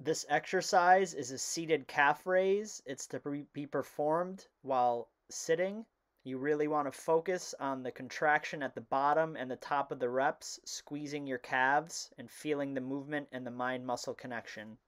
This exercise is a seated calf raise. It's to be performed while sitting. You really want to focus on the contraction at the bottom and the top of the reps, squeezing your calves and feeling the movement and the mind muscle connection.